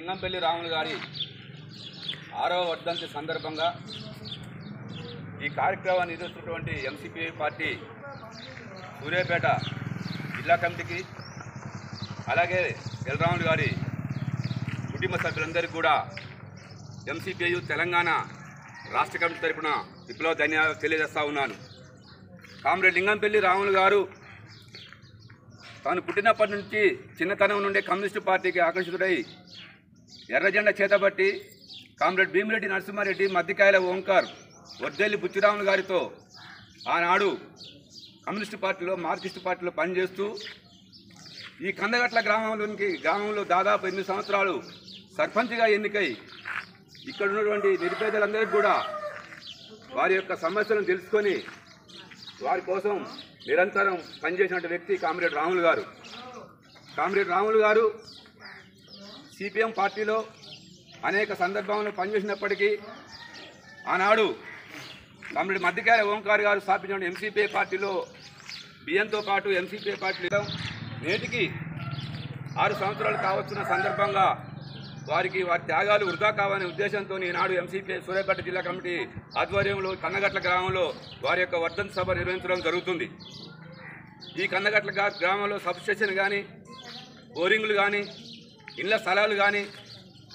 లింగంపల్లి రాములు గారి ఆరవ వర్ధంతి సందర్భంగా ఈ కార్యక్రమాన్ని నిర్వహిస్తున్నటువంటి ఎంసీపీ పార్టీ సూర్యాపేట జిల్లా కమిటీకి అలాగే ఎల్రాములు గారి కుటుంబ సభ్యులందరికీ కూడా ఎంసీపీయు తెలంగాణ రాష్ట్ర కమిటీ తరఫున విప్లవ ధన్యవాదాలు తెలియజేస్తా ఉన్నాను. కామ్రేడ్ లింగంపల్లి రాములు గారు తాను పుట్టినప్పటి నుంచి చిన్నతనం నుండి కమ్యూనిస్టు పార్టీకి ఆకర్షితుడై ఎర్రజెండ చేతబట్టి కామ్రేడ్ భీమిరెడ్డి నరసింహారెడ్డి మద్దికాయల ఓంకార్ వర్దెల్లి బుచ్చిరాములు గారితో ఆనాడు కమ్యూనిస్టు పార్టీలో మార్క్సిస్టు పార్టీలో పనిచేస్తూ ఈ కందగట్ల గ్రామంలోనికి గ్రామంలో దాదాపు ఎనిమిది సంవత్సరాలు సర్పంచ్గా ఎన్నికై ఇక్కడ ఉన్నటువంటి నిరుపేదలందరికీ కూడా వారి యొక్క సమస్యలను తెలుసుకొని వారి కోసం నిరంతరం పనిచేసినటువంటి వ్యక్తి కామ్రేడ్ రాములు గారు. కామ్రేడ్ రాములు గారు సిపిఎం పార్టీలో అనేక సందర్భాలను పనిచేసినప్పటికీ ఆనాడు కామ్రేడ్ మధ్యకాయ ఓంకార్ గారు స్థాపించిన ఎంసీపీ పార్టీలో బియ్యంతో పాటు ఎంసీపీ పార్టీలో నేటికి ఆరు సంవత్సరాలు కావచ్చున్న సందర్భంగా వారికి వారి త్యాగాలు వృధా కావనే ఉద్దేశంతో ఈనాడు ఎంసీపీ సూర్యాపేట జిల్లా కమిటీ ఆధ్వర్యంలో కన్నగట్ల గ్రామంలో వారి యొక్క వర్ధంతి సభ నిర్వహించడం జరుగుతుంది. ఈ కన్నగట్ల గ్రామంలో సబ్స్టేషన్ కానీ బోరింగ్లు కానీ ఇళ్ళ స్థలాలు కానీ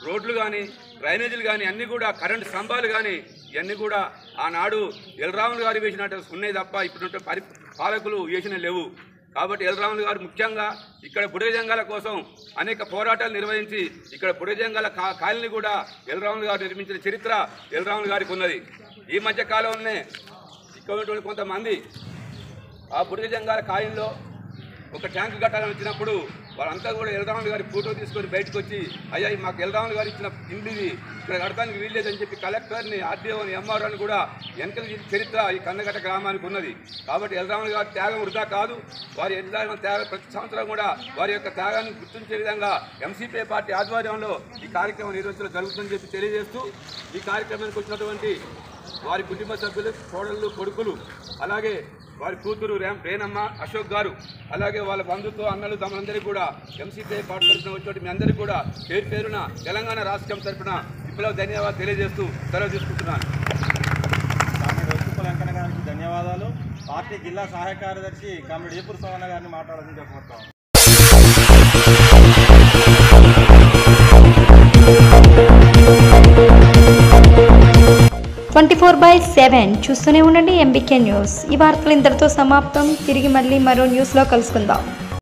రోడ్లు కానీ డ్రైనేజీలు కానీ అన్నీ కూడా కరెంటు స్తంభాలు కానీ ఇవన్నీ కూడా ఆనాడు ఎల్రాములు గారు వేసినట్టు ఉన్నాయి తప్ప ఇప్పుడు పరి పాలకులు వేసిన లేవు. కాబట్టి ఎల్రాములు గారు ముఖ్యంగా ఇక్కడ బుడగజంగాల కోసం అనేక పోరాటాలు నిర్వహించి ఇక్కడ బుడగజంగాల కా కాలనీ కూడా ఎల్రాములు గారు నిర్మించిన చరిత్ర ఎల్రాములు గారికి ఉన్నది. ఈ మధ్య కాలంలోనే ఇక్కడ కొంతమంది ఆ బుడగజంగాల కాయల్లో ఒక ట్యాంకు కట్టాలని వచ్చినప్పుడు వాళ్ళంతా కూడా ఎల్రాములు గారి ఫోటో తీసుకొని బయటకు వచ్చి అయ్యా మాకు ఎల్రాములు గారు ఇచ్చిన ఇల్లు ఇది ఇక్కడ కడతానికి వీల్లేదని చెప్పి కలెక్టర్ని ఆర్డీఓని ఎంఆర్ఓని కూడా వెనకల చరిత్ర ఈ కందగట్ట గ్రామానికి ఉన్నది. కాబట్టి ఎల్రాములు గారి త్యాగం వృధా కాదు. వారి ఎల్రామ త్యాగం ప్రతి సంవత్సరం కూడా వారి యొక్క త్యాగాన్ని గుర్తించే విధంగా ఎంసీపీ పార్టీ ఆధ్వర్యంలో ఈ కార్యక్రమం నిర్వహించడం జరుగుతుందని చెప్పి తెలియజేస్తూ ఈ కార్యక్రమానికి వచ్చినటువంటి వారి కుటుంబ సభ్యులు కోడళ్ళు కొడుకులు అలాగే వారి కూతురు రేమ్ రేణమ్మ అశోక్ గారు అలాగే వాళ్ళ బంధుత్వ అన్నలు తమలందరికీ కూడా ఎంసీపీ పార్టీ తరఫున వచ్చేటి మీ అందరికీ కూడా పేరు పేరున తెలంగాణ రాష్ట్రం తరఫున విప్లవ ధన్యవాదాలు తెలియజేస్తూ సెలవు తీసుకుంటున్నాను. ధన్యవాదాలు. పార్టీ జిల్లా సహాయ కార్యదర్శి కామ్రేడ్ ఏపూర్ సోమన్న గారిని మాట్లాడాలని చెప్పబడతాం ట్వంటీ ఫోర్ బై సెవెన్. చూస్తూనే ఉండండి ఎంబీకే న్యూస్. ఈ వార్తలు ఇంతటితో సమాప్తం. తిరిగి మళ్ళీ మరో న్యూస్లో కలుసుకుందాం.